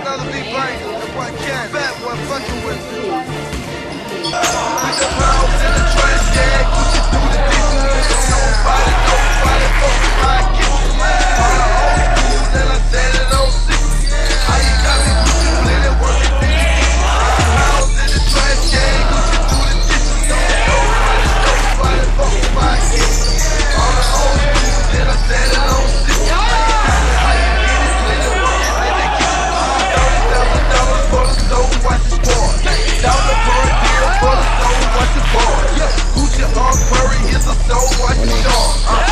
Another big brain, the one cat, fat one fucking with. Dog furry is a soul like a dog.